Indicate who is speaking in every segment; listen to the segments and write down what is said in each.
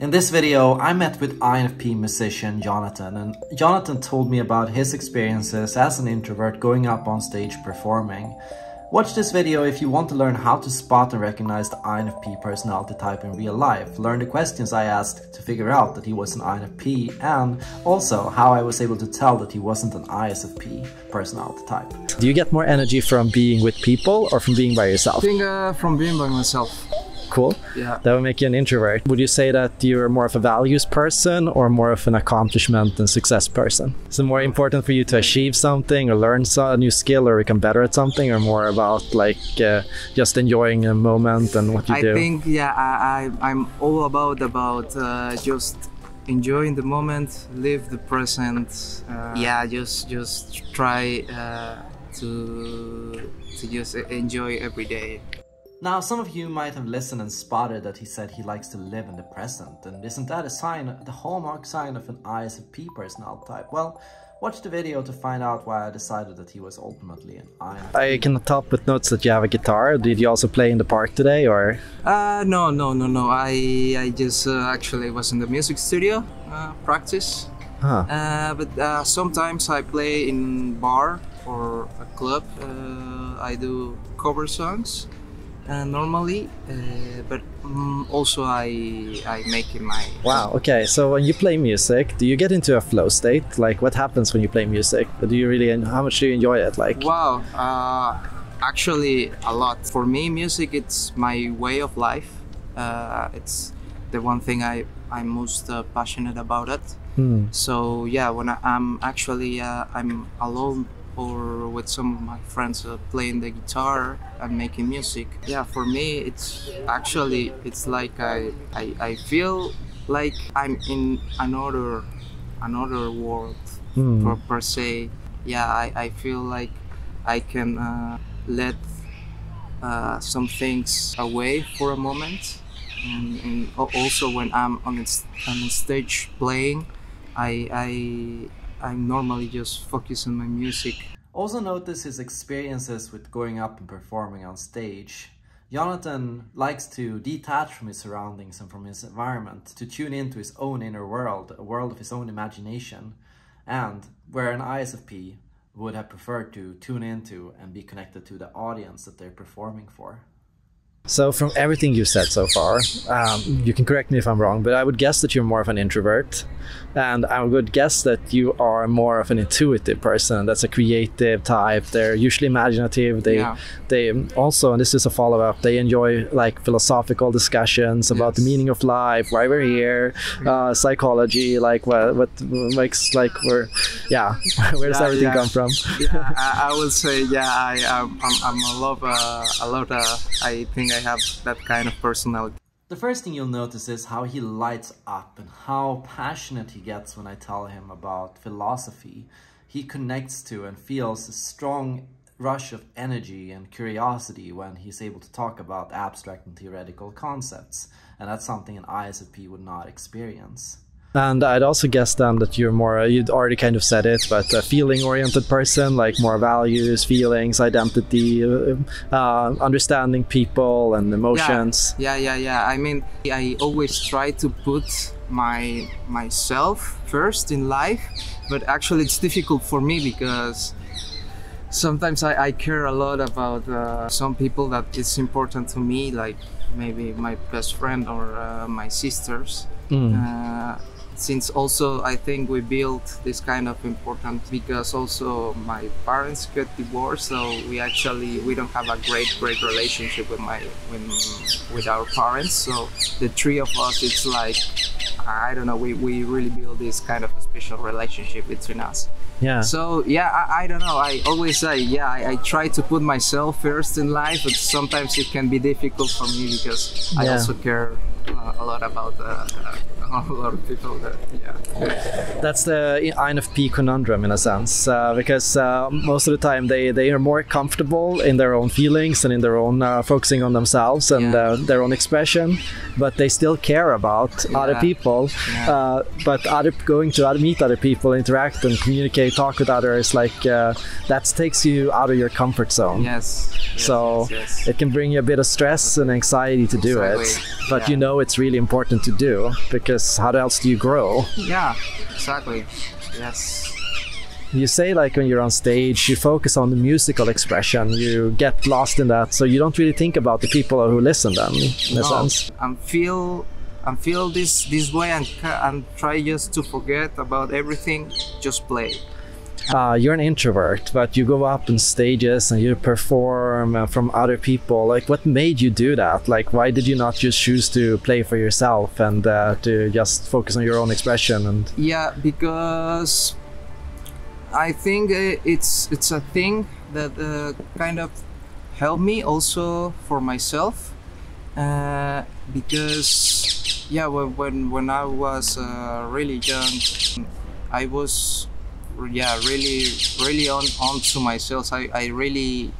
Speaker 1: In this video, I met with INFP musician Jonathan and Jonathan told me about his experiences as an introvert going up on stage performing. Watch this video if you want to learn how to spot and recognize the INFP personality type in real life, learn the questions I asked to figure out that he was an INFP, and also how I was able to tell that he wasn't an ISFP personality type.
Speaker 2: Do you get more energy from being with people or from being by yourself?
Speaker 3: I
Speaker 2: yourself?
Speaker 3: think uh, from being by myself.
Speaker 2: Cool.
Speaker 3: Yeah.
Speaker 2: That would make you an introvert. Would you say that you're more of a values person or more of an accomplishment and success person? Is it more important for you to achieve something or learn a new skill or become better at something, or more about like uh, just enjoying a moment and what you
Speaker 3: I
Speaker 2: do?
Speaker 3: think yeah, I, I I'm all about about uh, just enjoying the moment, live the present. Uh, yeah, just just try uh, to to just enjoy every day.
Speaker 1: Now, some of you might have listened and spotted that he said he likes to live in the present, and isn't that a sign, the hallmark sign of an ISFP personality type? Well, watch the video to find out why I decided that he was ultimately an INFP.
Speaker 2: I can top with notes that you have a guitar. Did you also play in the park today, or
Speaker 3: Uh, no, no, no, no. I I just uh, actually was in the music studio uh, practice.
Speaker 2: huh?
Speaker 3: Uh, but uh, sometimes I play in bar or a club. Uh, I do cover songs uh, normally, uh, but mm, also I I make in my
Speaker 2: Wow. Okay. So when you play music, do you get into a flow state? Like, what happens when you play music? Do you really? How much do you enjoy it? Like,
Speaker 3: Wow, uh, actually a lot. For me, music it's my way of life. Uh, it's the one thing I I'm most uh, passionate about it.
Speaker 2: hmm.
Speaker 3: So yeah, when I, I'm actually uh, I'm alone or with some of my friends uh, playing the guitar and making music. Yeah, for me it's actually it's like I I, I feel like I'm in another another world
Speaker 2: Hmm.
Speaker 3: per, per se. Yeah, I, I feel like I can uh, let uh, some things away for a moment. And, and also when I'm on on stage playing, I, I I normally just focus on my music.
Speaker 1: Also notice his experiences with going up and performing on stage. Jonathan likes to detach from his surroundings and from his environment, to tune into his own inner world, a world of his own imagination, and where an ISFP would have preferred to tune into and be connected to the audience that they're performing for.
Speaker 2: So, from everything you said so far, um, you can correct me if I'm wrong, but I would guess that you're more of an introvert, and I would guess that you are more of an intuitive person. That's a creative type. They're usually imaginative. They,
Speaker 3: Yeah.
Speaker 2: they also, and this is a follow up. They enjoy like philosophical discussions about the meaning of life, why we're here, uh, psychology, like what what makes like we're, yeah, where does
Speaker 3: Yeah,
Speaker 2: everything
Speaker 3: yeah.
Speaker 2: come from?
Speaker 3: yeah, I, I would say yeah. I I'm, I'm, I'm a lot uh, a lot. Uh, I think I have that kind of personality.
Speaker 1: The first thing you'll notice is how he lights up and how passionate he gets when I tell him about philosophy. He connects to and feels a strong rush of energy and curiosity when he's able to talk about abstract and theoretical concepts. And that's something an ISFP would not experience.
Speaker 2: And I'd also guess then that you're more, you'd already kind of said it, but a feeling oriented person, like more values, feelings, identity, uh, uh, understanding people and emotions.
Speaker 3: Yeah, yeah, yeah. I mean, I always try to put my myself first in life, but actually it's difficult for me because sometimes I, I care a lot about uh, some people that it's important to me, like maybe my best friend or uh, my sisters.
Speaker 2: Mm.
Speaker 3: Since also I think we built this kind of important because also my parents got divorced, so we actually we don't have a great great relationship with my with, with our parents. So the three of us, it's like I don't know, we, we really build this kind of a special relationship between us.
Speaker 2: Yeah.
Speaker 3: So yeah, I, I don't know. I always say yeah, I, I try to put myself first in life, but sometimes it can be difficult for me because I also care uh, a lot about uh, a lot of people. That yeah.
Speaker 2: That's the INFP conundrum in a sense, uh, because uh, most of the time they, they are more comfortable in their own feelings and in their own uh, focusing on themselves and
Speaker 3: Yeah.
Speaker 2: uh, their own expression, but they still care about other people.
Speaker 3: Yeah.
Speaker 2: Uh, but other going to other, meet other people, interact and communicate, talk with others, like uh, that takes you out of your comfort zone.
Speaker 3: Yes.
Speaker 2: So
Speaker 3: yes, yes.
Speaker 2: it can bring you a bit of stress and anxiety to do it, but
Speaker 3: Yeah.
Speaker 2: you know it's really important to do because how else do you grow?
Speaker 3: Yeah, exactly. Yes.
Speaker 2: You say like when you're on stage, you focus on the musical expression, you get lost in that, so you don't really think about the people who listen then, in a sense.
Speaker 3: I'm feel I'm feel this this way and and try just to forget about everything. Just play.
Speaker 2: Uh, you're an introvert, but you go up on stages and you perform uh, from other people. Like, what made you do that? Like, why did you not just choose to play for yourself and uh, to just focus on your own expression? And
Speaker 3: Yeah, because I think uh, it's it's a thing that uh, kind of helped me also for myself uh, because yeah when when, when I was uh, really young I was yeah really really on onto myself I, I really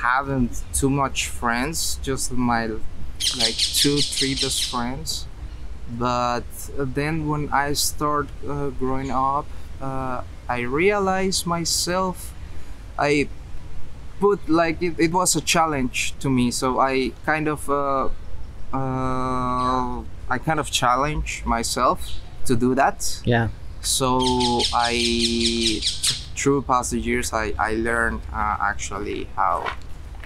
Speaker 3: haven't too much friends just my like two three best friends but then when I start uh, growing up, uh, I realized myself. I put like it, it was a challenge to me, so I kind of uh, uh, I kind of challenge myself to do that.
Speaker 2: yeah,
Speaker 3: So I through past years I I learned uh, actually how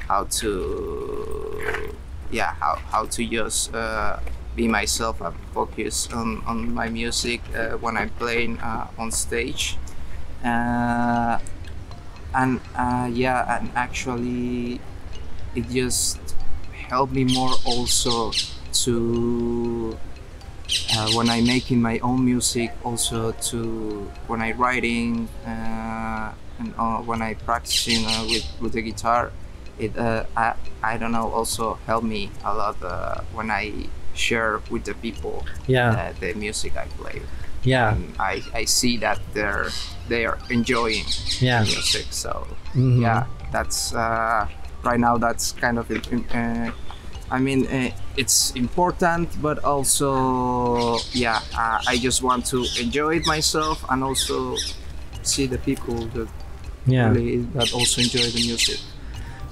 Speaker 3: how to yeah how how to just uh, be myself and focus on, on my music uh, when I'm playing uh, on stage. Uh, and uh, yeah, and actually, it just helped me more also to uh, when I'm making my own music, also to when I writing uh, and uh, when I practicing uh, with with the guitar, it uh, I I don't know also helped me a lot uh, when I share with the people
Speaker 2: yeah,
Speaker 3: uh, the music I play.
Speaker 2: yeah,
Speaker 3: And I, I see that they're they are enjoying
Speaker 2: yeah.
Speaker 3: the music. So
Speaker 2: Mhm.
Speaker 3: yeah, that's uh, right now. That's kind of. Uh, I mean, uh, it's important, but also yeah, uh, I just want to enjoy it myself and also see the people that
Speaker 2: yeah.
Speaker 3: really that also enjoy the music.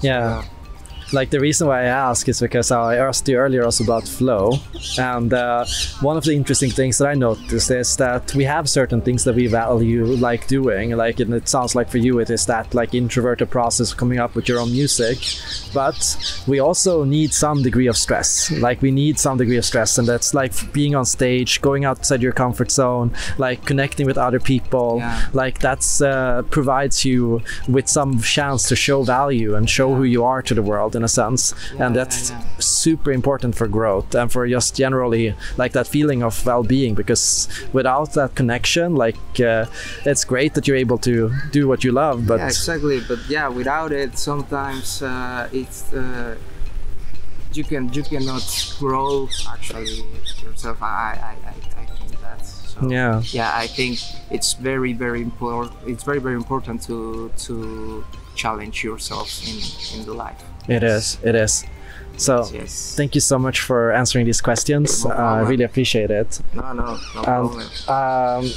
Speaker 2: Yeah. Like the reason why I ask is because I asked you earlier also about flow, and uh, one of the interesting things that I noticed is that we have certain things that we value, like doing. Like, and it sounds like for you it is that like introverted process of coming up with your own music, but we also need some degree of stress. Like we need some degree of stress, and that's like being on stage, going outside your comfort zone, like connecting with other people.
Speaker 3: Yeah.
Speaker 2: Like that's uh, provides you with some chance to show value and show who you are to the world in a sense
Speaker 3: Yeah,
Speaker 2: and that's
Speaker 3: yeah.
Speaker 2: super important for growth and for just generally like that feeling of well-being because without that connection like uh, it's great that you're able to do what you love but
Speaker 3: yeah, exactly. But yeah, without it, sometimes uh, it's uh, you can you cannot grow actually yourself. I I, I, I think that. So,
Speaker 2: yeah
Speaker 3: yeah i think it's very very important it's very very important to to challenge yourself in in the life
Speaker 2: it is it is. So
Speaker 3: yes
Speaker 2: thank you so much for answering these questions.
Speaker 3: No
Speaker 2: uh, i really appreciate it.
Speaker 3: No no no
Speaker 2: and
Speaker 3: problem.
Speaker 2: um,